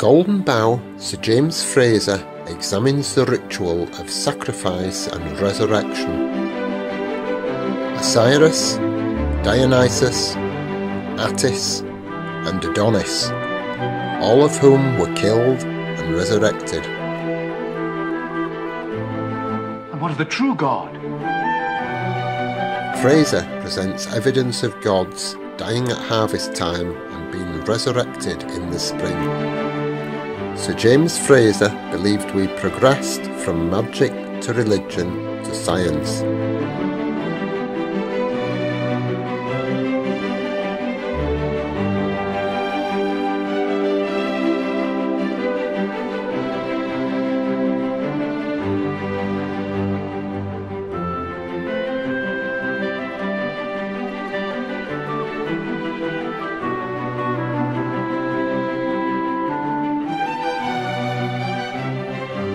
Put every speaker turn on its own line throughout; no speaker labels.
Golden Bough, Sir James Frazer examines the ritual of sacrifice and resurrection. Osiris, Dionysus, Attis, and Adonis, all of whom were killed and resurrected.
And what of the true God?
Frazer presents evidence of gods dying at harvest time and being resurrected in the spring. Sir James Frazer believed we progressed from magic to religion to science.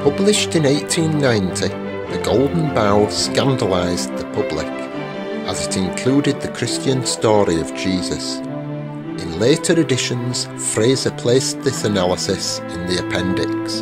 Published in 1890, The Golden Bough scandalised the public, as it included the Christian story of Jesus. In later editions, Frazer placed this analysis in the appendix.